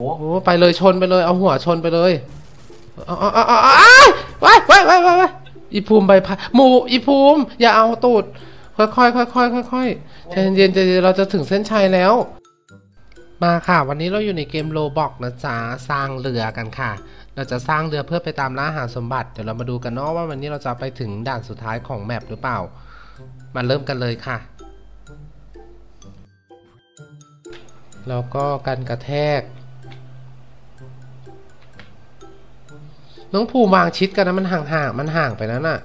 โอ้โอ้ไปเลยชนไปเลยเอาหัวชนไปเลยเอาเอาเอาเอาเอาอ้ายไว้ไว้ไว้ไว้ไว้อีภูมิใบพัดหมูอีภูมิ อย่าเอาตูด ค่อยๆค่อยๆค่อยๆใจเย็นๆใจเย็นๆเราจะถึงเส้นชัยแล้ว มาค่ะ วันนี้เราอยู่ในเกมโลบอกนะจ๊ะสร้างเรือกันค่ะ เราจะสร้างเรือเพื่อไปตามล่าหาสมบัติเดี๋ยวเรามาดูกันเนาะว่าวันนี้เราจะไปถึงด่านสุดท้ายของแมปหรือเปล่า มาเริ่มกันเลยค่ะ แล้วก็กันกระแทก น้องภูมิวางชิดกันนะมันห่างๆมันห่างไปนั่นน่ะ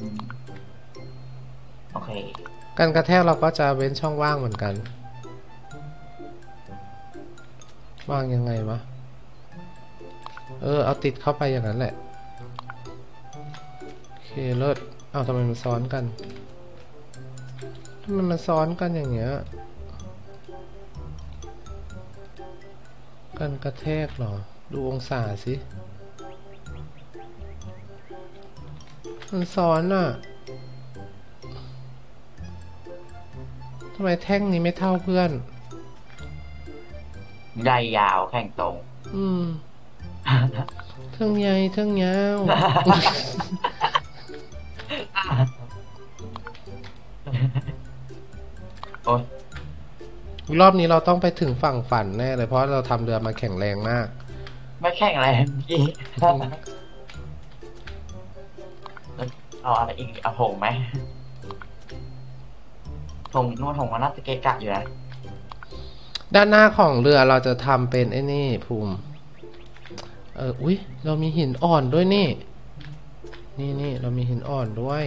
อืมโอเค การกระแทกเราก็จะเว้นช่องว่างเหมือนกันวางยังไงวะ เออ เอาติดเข้าไปอย่างนั้นแหละ โอเคเลิศเอาทำไมมันซ้อนกันทำไมมันซ้อนกันอย่างเงี้ยการกระแทกเหรอ ดูองศาสิ มันซ้อนอะทำไมแท่งนี้ไม่เท่าเพื่อนใหญ่ยาวแข่งตรง อืมเท่งใหญ่เท่งยาวโอ้ยรอบนี้เราต้องไปถึงฝั่งฝันแน่เลยเพราะเราทำเรือมาแข็งแรงมาก ไม่แข่งอะไรพี่ เอาอะไรอีกเอาผงไหมผงนวดผงมันน่าจะเกะกะอยู่นะด้านหน้าของเรือเราจะทำเป็นไอ้นี่ภูมิ เออ อุ๊ยเรามีหินอ่อนด้วยนี่ นี่นี่เรามีหินอ่อนด้วย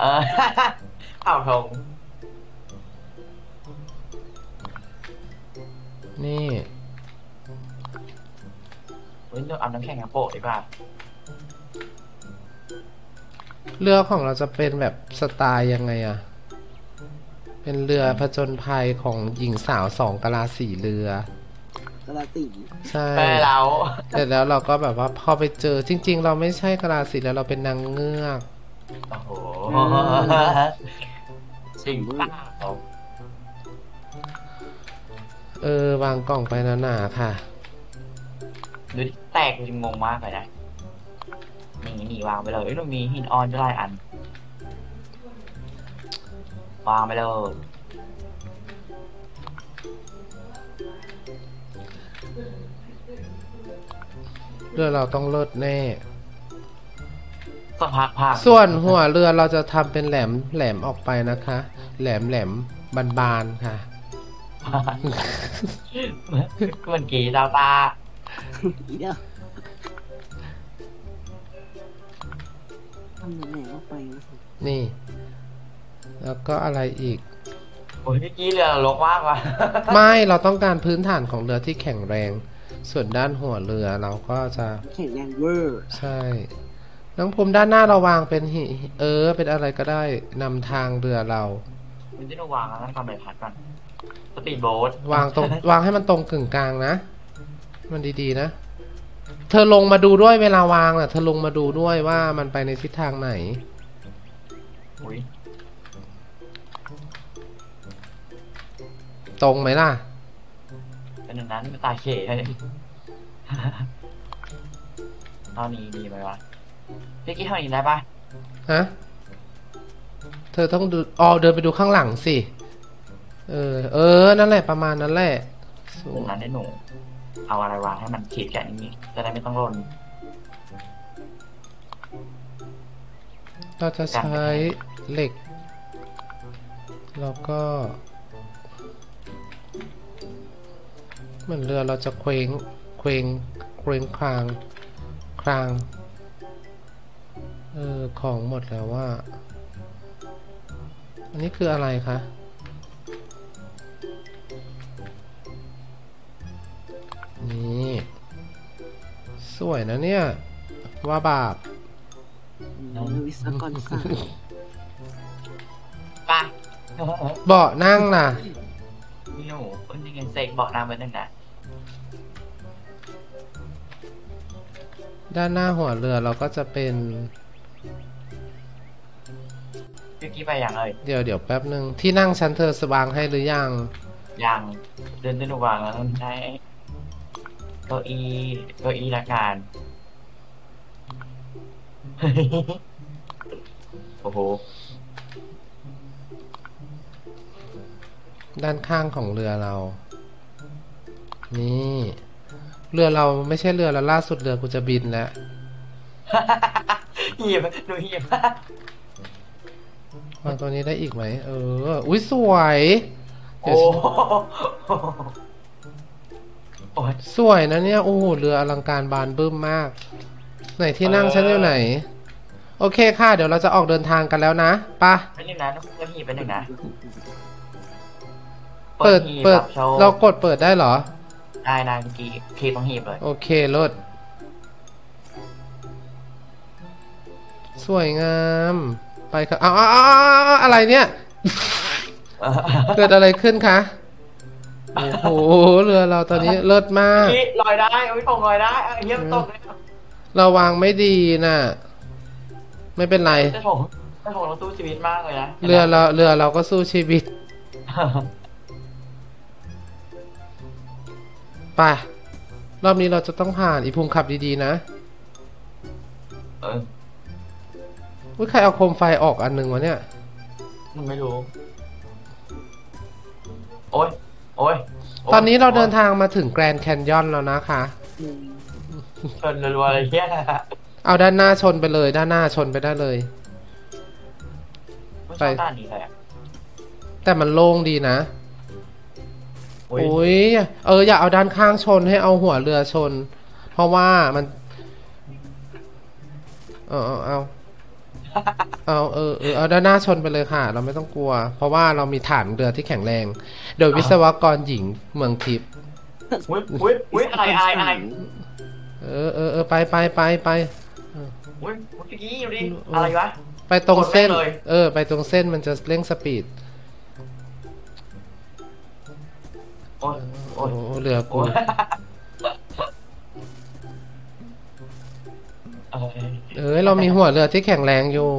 เออเอาผงนี่ เฮ้ยเลือกเอาน้ำแข็งกระโปะดีกว่าเรือของเราจะเป็นแบบสไตล์ยังไงอะเป็นเรือผจญภัยของหญิงสาวสองกะลาสีเรือ กระสีใช่ ไปแล้ว เสร็จแล้วเราก็แบบว่าพอไปเจอจริง ๆ เราไม่ใช่กะลาสีแล้วเราเป็นนางเงือก โอ้โหสิ่งป้าเออวางกล่องไปหนาๆค่ะ ดูดิแตกจริงงงมากเลยนะนี่นี่วางไปเลยเอ้ยเรามีหินออนด้วยหลายอัน วางไปเลย เรือเราต้องเลิศแน่ สักพักพักส่วนหัวเรือเราจะทำเป็นแหลมแหลมออกไปนะคะ แหลมแหลมบานๆค่ะเมื่อกี้ดาวตาอี เดียวทำยังไงว่าไปวะนี่ แล้วก็อะไรอีก โอ้ยเมื่อกี้เรือลกมากว่ะไม่เราต้องการพื้นฐานของเรือที่แข็งแรง ส่วนด้านหัวเรือเราก็จะแข่งแรงเวอร์ใช่น้องภูมิด้านหน้าเราวางเป็นหิเออ เป็นอะไรก็ได้นำทางเรือเรามันจะต้องวางแล้วต้องทำใบพัดก่อนสปีดโบ๊ทวางตรงวางให้มันตรงกึ่งกลางนะ มันดีๆนะ เธอลงมาดูด้วยเวลาวางน่ะ เธอลงมาดูด้วยว่ามันไปในทิศทางไหนอุ้ยตรงไหมล่ะ เป็นอย่างนั้นตาเขยเลยตอนนี้ดีไหมวะพี่กี้เท่านี้ได้ปะฮะ เธอต้องดู อ๋อ เดินไปดูข้างหลังสิ เออ เออ นั่นแหละ ประมาณนั้นแหละสวตรงยนั้นได้หนู เอาอะไรวางให้มันขีดแค่นี้จะได้ไม่ต้องร่นเราจะใช้เหล็ก แล้วก็ เหมือนเรือเราจะเคว้งเคว้งเคว้งคลางคลางเออของหมดแล้วว่า อันนี้คืออะไรคะ วยนะเนี่ย ว่าบาปอืมวิศวกรศาสตร์ปะเบาะนั่งล่ะพี่หนูคนยังไงเสกบอกนางไปหนึ่งนะด้านหน้าหัวเรือเราก็จะเป็นพี่กี้ไปอย่างเลยเดี๋ยวเดี๋ยวแป๊บหนึ่งที่นั่งชั้นเธอสว่างให้หรือยังยังเดินเดินวางแล้วต้องใช้ เก้าอี้เก้าอี้ละกันโอ้โห ด้านข้างของเรือเรา นี่ เรือเราไม่ใช่เรือแล้วล่าสุดเรือกูจะบินแล้วหีบหนูหีบวางตัวนี้ได้อีกไหม เออ อุ้ยสวย โอ้ โอ้ย สวยนะเนี่ย โอ้โหเรืออลังการบานบึ้มมาก ไหนที่นั่งฉันอยู่ไหน โอเคค่ะ เดี๋ยวเราจะออกเดินทางกันแล้วนะไปะ ไปหนึ่งนะต้องเปิดหีบไปหนึ่งนะเปิด หีบเปิด รับโชว์เรากดเปิดได้เหรอ ได้ได้เมื่อกี้คลิปต้องหีบเลย โอเครถสวยงาม ไปครับอ้าวอ้าวอ้าวอ้าวอะไรเนี่ย เกิดอะไรขึ้นคะ โอ้โหเรือเราตอนนี้เลิศมากพี่ลอยได้เอาพี่ปงลอยได้เอาเยี่ยมตกเลยเราวางไม่ดีน่ะ ไม่เป็นไรจะถงจะถงเราสู้ชีวิตมากเลยนะเรือเราเรือเราก็สู้ชีวิตไปรอบนี้เราจะต้องผ่านอีภูมิขับดีๆนะเอออุ้ยใครเอาโคมไฟออกอันหนึ่งวะเนี่ยมึงไม่รู้ โอ้ย โอ้ยโยตอนนี้เราเดินทางมาถึงแกรนด์แคนยอนแล้วนะคะหนึ่งชนรัวๆอะไรเงี้ยเอาด้านหน้าชนไปเลย ด้านหน้าชนไปได้เลย ไม่ชไปอบด้านนี้เลยอะแต่มันโล่งดีนะโอ้ย โอ้ยเอออย่าเอาด้านข้างชนให้เอาหัวเรือชน เพราะว่ามัน เอาเอาเอา เอาเออเออเอาด้านหน้าชนไปเลยค่ะ เราไม่ต้องกลัว เพราะว่าเรามีฐานเรือที่แข็งแรง โดยวิศวกรหญิงเมืองทิพย์อุ้ยอุ้ยอุ้ยอะไรอะไรอะไรเออเออเออไปไปไปไปอุ้ยอุ้ยพี่กี้อยู่ดิอะไรวะไปตรงเส้นกดแม่งเลยเออ ไปตรงเส้นมันจะเร่งสปีดโอ้ยโอ้โอ้ยเรือโอ้กูยเออเออเรามีหัวเรือที่แข็งแรงอยู่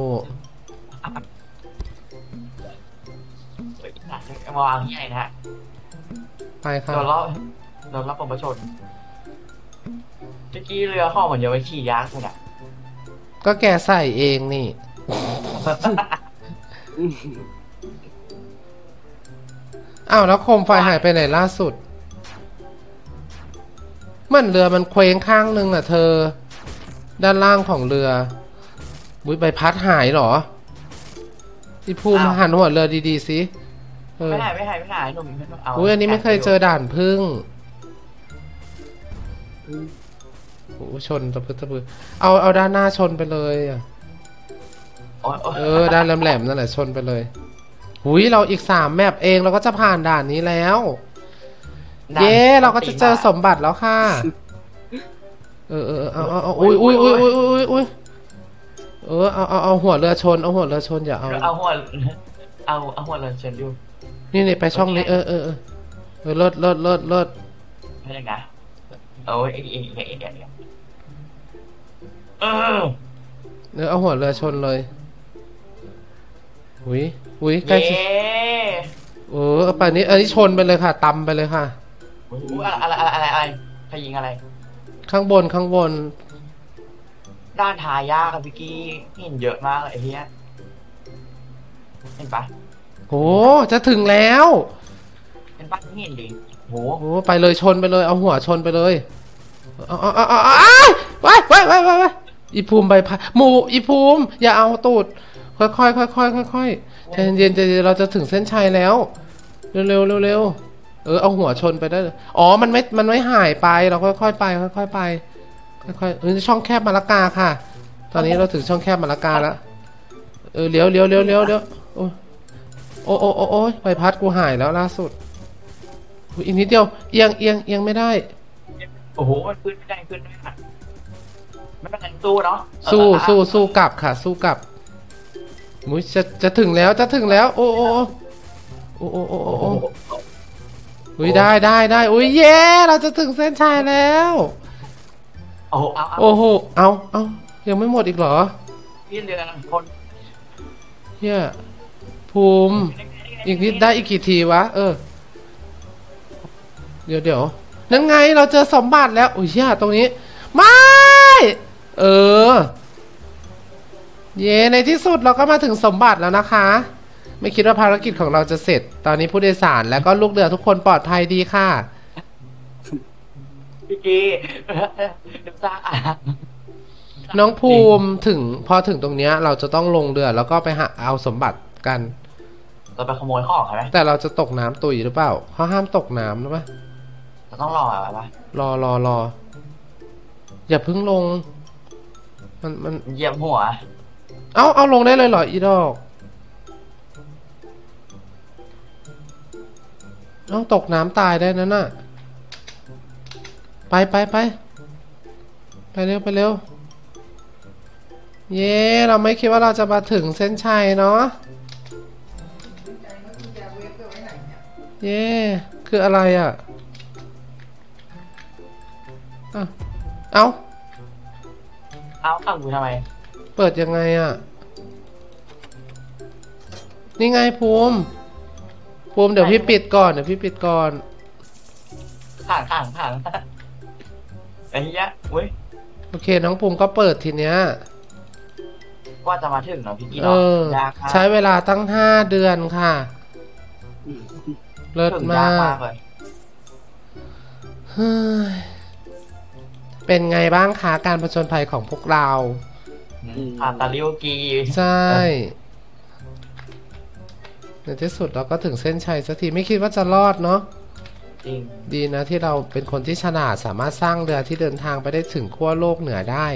เฮ้ยมาวางที่ไหนนะฮะไปค่ะโดนรอบโดนรอบผมประชนเมื่อกี้เรือข้อเหมือนจะไปขี่ยักษ์คุณอะก็แกใส่เองนี่ อ้าวแล้วโคมไฟหายไปไหนล่าสุดเหมันเรือมันเคว้งข้างนึงอะเธอ ด้านล่างของเรือบุ้ยใบพัดหายเหรอ พี่ภูมิอ้าว หันหัวเรือดีๆสิเออไม่หายไม่หายไม่หายหนุ่มไม่ต้องเอาอุ้ยอันนี้ไม่เคยเจอด่านพึ่งอืมโอ้ชนตะพื้ตะพื้เอาเอาด้านหน้าชนไปเลยอะโอ้ยโอ้ยเออด้านแหลมๆนั่นแหละชนไปเลยหุยเราอีกสามแมปเองเราก็จะผ่านด่านนี้แล้วเย้เราก็จะเจอสมบัติแล้วค่ะ เออเออเออเอาเอาเอาอุ้ยอุ้ยอุ้ยอุ้ยอุ้ยอุ้ย เออเอาเอาเอาหัวเรือชนเอาหัวเรือชนอย่าเอา เอาหัวเอาเอาหัวเรือเชิญดูนี่นี่ไปช่องนี้เออเออเออเออเลิศเลิศเลิศเลิศไม่ได้ไงโอ้ยเอ้ยเอ้ยเอ้ยเอ้ยเอ้ยเออเออเอาหัวเรือชนเลยอุ้ยอุ้ยใกล้เย้จะเออเอาไปนี้อันนี้ชนไปเลยค่ะตำไปเลยค่ะอุ๊ยอะไรอะไรอะไรอะไรใครยิงอะไร ข้างบนข้างบน ด้านทายากอะพี่กี้เห็นเยอะมากเลยไอ้เหี้ยเห็นปะโหจะถึงแล้วเห็นปะไม่เห็นดิโหโอ้ไปเลยชนไปเลยเอาหัวชนไปเลยเอาเอาเอาเอาเอาอ้ายไว้ไว้ไว้ไว้ไว้อีภูมิใบพัดหมูอีภูมิ อย่าเอาตูดค่อยค่อยค่อยค่อยค่อยค่อยใจเย็นใจเย็นเราจะถึงเส้นชัยแล้ว เร็วเร็วเร็วเร็วเออเอาหัวชนไปได้เลยอ๋อมันไม่มันไม่หายไปเราค่อยค่อยไปค่อยค่อยไป ค่อยๆเออช่องแคบมาละกาค่ะ ตอนนี้เราถึงช่องแคบมาละกาแล้วเออเลี้ยวเลี้ยวเลี้ยวเลี้ยวเลี้ยวโอ้โอ้โอ้โอ้โอ้ยใบพัดกูหายแล้วล่าสุดอุ๊ยอีกนิดเดียวเอียงเอียงเอียงไม่ได้ โอ้โหมันขึ้นไม่ได้ขึ้นไม่ได้ไม่เป็นไรสู้เนาะเออสู้อะสู้สู้กลับค่ะ สู้กลับมุ้ยจะจะถึงแล้วจะถึงแล้ว โอ้โอ้โอ้โอ้โอ้โอ้โอ้โอ้โหอุ้ยได้ได้ได้อุ้ยเย้เราจะถึงเส้นชัยแล้ว โอ้โหเอาเอาโอ้โห เอาเอายังไม่หมดอีกเหรอพี่เรือคนเฮียภูมิ อีกนิดได้อีกกี่ทีวะ เออ เดี๋ยวเดี๋ยวนั่นไงเราเจอสมบัติแล้วอุ้ยเชี่ยตรงนี้ ไม่ เออ เย้ในที่สุดเราก็มาถึงสมบัติแล้วนะคะ ไม่คิดว่าภารกิจของเราจะเสร็จ ตอนนี้ผู้โดยสารและก็ลูกเรือทุกคนปลอดภัยดีค่ะ พี่กี้เดี๋ยวซ่าอะน้องภูมิถึงพอถึงตรงเนี้ย เราจะต้องลงเรือแล้วก็ไปหาเอาสมบัติกัน เราไปขโมยของใช่ไหมแต่เราจะตกน้ำตุยหรือเปล่าเขาห้ามตกน้ำหรือเปล่าเราต้องรออะไรปะรอรอรออย่าเพิ่งลง มันมัน เหยียบหัว เอาเอาลงได้เลยเหรออีดอกต้องตกน้ำตายได้นั่นน่ะ ไปไปไปไปเร็วไปเร็ว เย้เราไม่คิดว่าเราจะมาถึงเส้นชัยเนาะ เย้คืออะไรอะอะเอาเอาขังกูทำไม เปิดยังไงอะ นี่ไงภูมิ ภูมิเดี๋ยวพี่ปิดก่อนเดี๋ยวพี่ปิดก่อนขังขังขัง ไอ้เหี้ยเว้ยโอเค น้องภูมิก็เปิดทีเนี้ย กว่าจะมาถึงเนาะพี่กี้เอเนาะอ ยากมากใช้เวลาตั้งห้าเดือนค่ะอืมเลิศถึงมายากกมากเลยเฮ้ยเป็นไงบ้างคะการผจญภัยของพวกเราผ่านตาลิวกีใช่ในที่สุดเราก็ถึงเส้นชัยสักทีไม่คิดว่าจะรอดเนาะ จริง ดีนะที่เราเป็นคนที่ฉลาดสามารถสร้างเรือที่เดินทางไปได้ถึงขั้วโลกเหนือได้